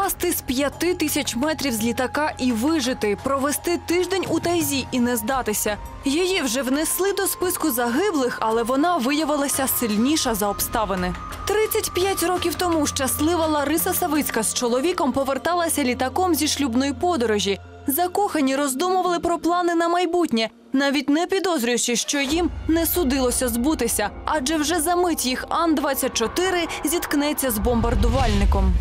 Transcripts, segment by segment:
Впасти з п'яти тисяч метрів з літака і вижити, провести тиждень у тайзі і не здатися. Її вже внесли до списку загиблих, але вона виявилася сильніша за обставини. 35 років тому щаслива Лариса Савицька з чоловіком поверталася літаком зі шлюбної подорожі. Закохані роздумували про плани на майбутнє, навіть не підозрюючи, що їм не судилося збутися, адже вже за мить їх Ан-24 зіткнеться з бомбардувальником.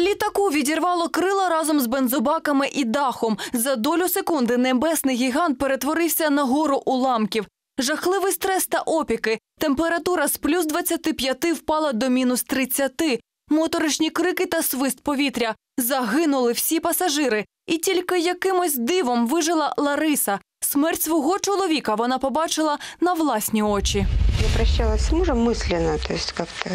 Літаку відірвало крила разом з бензобаками і дахом. За долю секунди небесний гігант перетворився на гору уламків. Жахливий стрес та опіки. Температура з плюс 25 впала до мінус 30. Моторошні крики та свист повітря. Загинули всі пасажири. І тільки якимось дивом вижила Лариса. Смерть свого чоловіка вона побачила на власні очі. Я прощалась с мужем мысленно, то есть как-то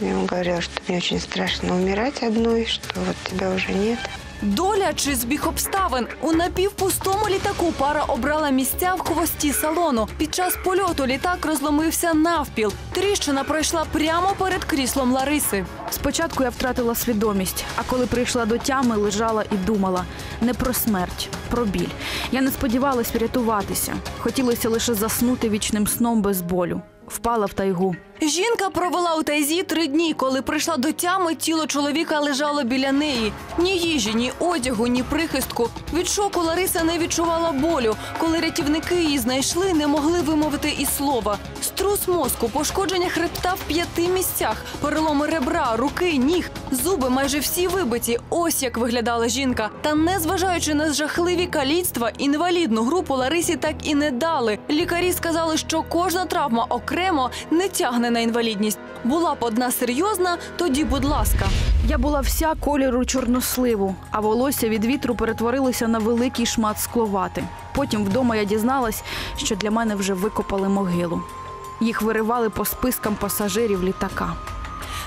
я ему говорила, что мне очень страшно умирать одной, что вот тебя уже нет. Доля чи збіг обставин у напівпустому літаку пара обрала місця в хвості салону. Під час польоту літак розломився навпіл. Тріщина пройшла прямо перед кріслом Лариси. Спочатку я втратила свідомість, а коли прийшла до тями, лежала і думала не про смерть, про біль. Я не сподівалась врятуватися. Хотілося лише заснути вічним сном без болю. Впала в тайгу. Жінка провела у тайзі три дні. Коли прийшла до тями, тіло чоловіка лежало біля неї. Ні їжі, ні одягу, ні прихистку. Від шоку Лариса не відчувала болю. Коли рятівники її знайшли, не могли вимовити і слова. Струс мозку, пошкодження хребта в п'яти місцях, переломи ребра, руки, ніг, зуби майже всі вибиті. Ось як виглядала жінка. Та незважаючи на жахливі каліцтва, інвалідну групу Ларисі так і не дали. Лікарі сказали, що кожна травма окремо не тягне на інвалідність. Була б одна серйозна, тоді, будь ласка. Я була вся кольору чорносливу, а волосся від вітру перетворилося на великий шмат скловати. Потім вдома я дізналась, що для мене вже викопали могилу. Їх виривали по спискам пасажирів літака.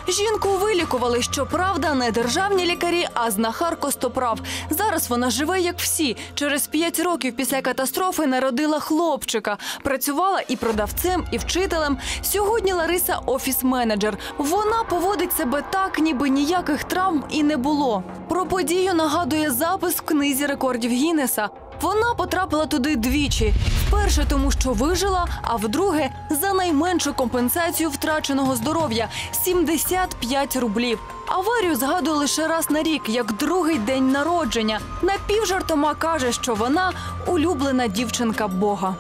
Жінку вилікували, щоправда, не державні лікарі, а знахар Костоправ. Зараз вона живе як всі. Через п'ять років після катастрофи народила хлопчика. Працювала і продавцем, і вчителем. Сьогодні Лариса офіс-менеджер. Вона поводить себе так, ніби ніяких травм і не було. Про подію нагадує запис в книзі рекордів Гіннеса. Вона потрапила туди двічі. Вперше тому, що вижила, а вдруге за найменшу компенсацію втраченого здоров'я 75 рублів. Аварію згадує лише раз на рік, як другий день народження. Напівжартома каже, що вона улюблена дівчинка Бога.